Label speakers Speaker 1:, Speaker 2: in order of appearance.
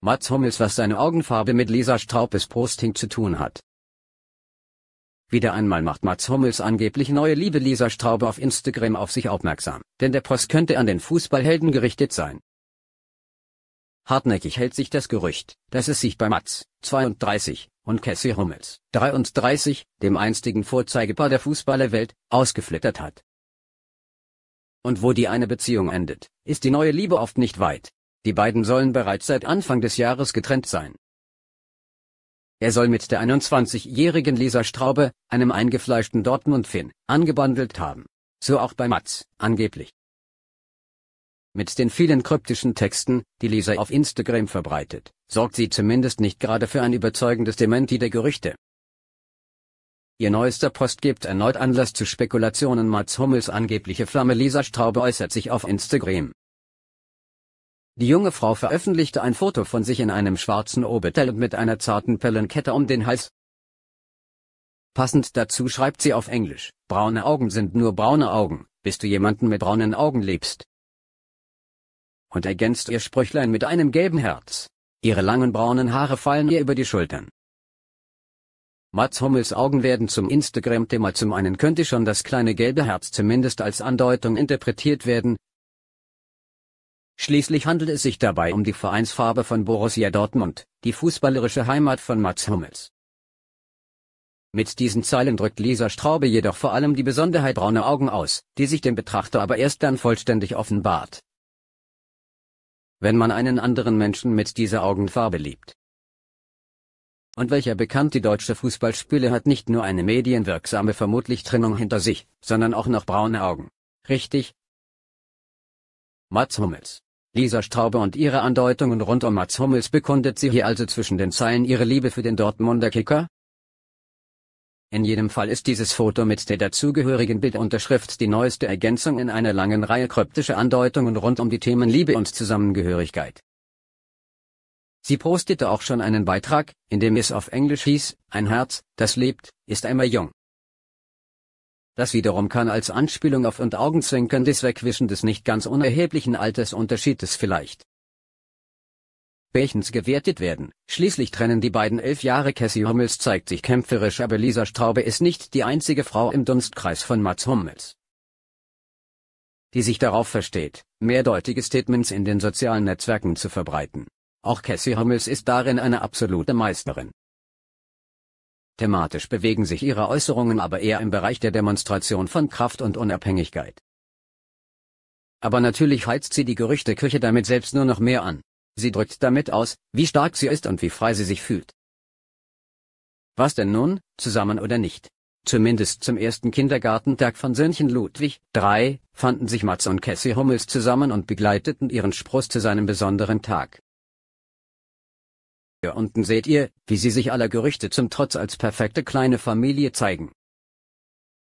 Speaker 1: Mats Hummels was seine Augenfarbe mit Lisa Straubes Posting zu tun hat. Wieder einmal macht Mats Hummels angeblich neue Liebe Lisa Straube auf Instagram auf sich aufmerksam, denn der Post könnte an den Fußballhelden gerichtet sein. Hartnäckig hält sich das Gerücht, dass es sich bei Mats, 32, und Cassie Hummels, 33, dem einstigen Vorzeigepaar der Fußballerwelt, ausgeflittert hat. Und wo die eine Beziehung endet, ist die neue Liebe oft nicht weit. Die beiden sollen bereits seit Anfang des Jahres getrennt sein. Er soll mit der 21-jährigen Lisa Straube, einem eingefleischten Dortmund-Fan, angebandelt haben. So auch bei Mats, angeblich. Mit den vielen kryptischen Texten, die Lisa auf Instagram verbreitet, sorgt sie zumindest nicht gerade für ein überzeugendes Dementi der Gerüchte. Ihr neuester Post gibt erneut Anlass zu Spekulationen Mats Hummels angebliche Flamme Lisa Straube äußert sich auf Instagram. Die junge Frau veröffentlichte ein Foto von sich in einem schwarzen Oberteil und mit einer zarten Perlenkette um den Hals. Passend dazu schreibt sie auf Englisch, braune Augen sind nur braune Augen, bis du jemanden mit braunen Augen liebst. Und ergänzt ihr Sprüchlein mit einem gelben Herz. Ihre langen braunen Haare fallen ihr über die Schultern. Mats Hummels Augen werden zum Instagram-Thema zum einen könnte schon das kleine gelbe Herz zumindest als Andeutung interpretiert werden, Schließlich handelt es sich dabei um die Vereinsfarbe von Borussia Dortmund, die fußballerische Heimat von Mats Hummels. Mit diesen Zeilen drückt Lisa Straube jedoch vor allem die Besonderheit braune Augen aus, die sich dem Betrachter aber erst dann vollständig offenbart. Wenn man einen anderen Menschen mit dieser Augenfarbe liebt. Und welcher bekannte deutsche Fußballspieler hat nicht nur eine medienwirksame vermutlich Trennung hinter sich, sondern auch noch braune Augen. Richtig? Mats Hummels. Lisa Straube und ihre Andeutungen rund um Mats Hummels bekundet sie hier also zwischen den Zeilen ihre Liebe für den Dortmunder Kicker? In jedem Fall ist dieses Foto mit der dazugehörigen Bildunterschrift die neueste Ergänzung in einer langen Reihe kryptischer Andeutungen rund um die Themen Liebe und Zusammengehörigkeit. Sie postete auch schon einen Beitrag, in dem es auf Englisch hieß, ein Herz, das lebt, ist einmal jung. Das wiederum kann als Anspielung auf und Augenzwinkern des Wegwischen des nicht ganz unerheblichen Altersunterschiedes vielleicht Bechens gewertet werden. Schließlich trennen die beiden elf Jahre Cassie Hummels zeigt sich kämpferisch aber Lisa Straube ist nicht die einzige Frau im Dunstkreis von Mats Hummels die sich darauf versteht, mehrdeutige Statements in den sozialen Netzwerken zu verbreiten. Auch Cassie Hummels ist darin eine absolute Meisterin. Thematisch bewegen sich ihre Äußerungen aber eher im Bereich der Demonstration von Kraft und Unabhängigkeit. Aber natürlich heizt sie die Gerüchteküche damit selbst nur noch mehr an. Sie drückt damit aus, wie stark sie ist und wie frei sie sich fühlt. Was denn nun, zusammen oder nicht? Zumindest zum ersten Kindergartentag von Söhnchen Ludwig, 3, fanden sich Mats und Cassie Hummels zusammen und begleiteten ihren Spross zu seinem besonderen Tag. Hier unten seht ihr, wie sie sich aller Gerüchte zum Trotz als perfekte kleine Familie zeigen.